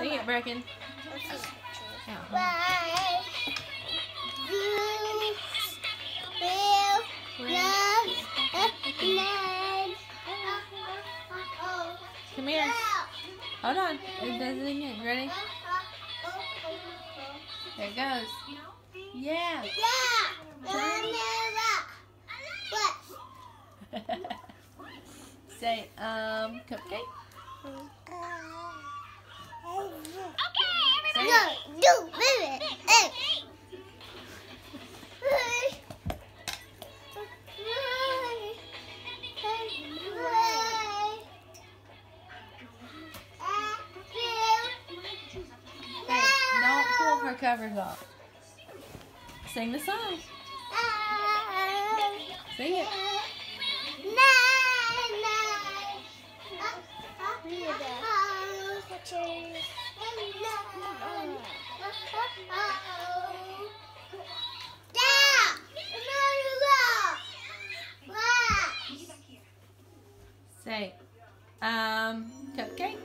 Sing it, Brecken. Why you will love. Come here. Hold on. It does it again. Ready? There it goes. Yeah. Yeah. Say, um, cupcake. Covers off. Sing the song. Sing it. Say, um, cupcake.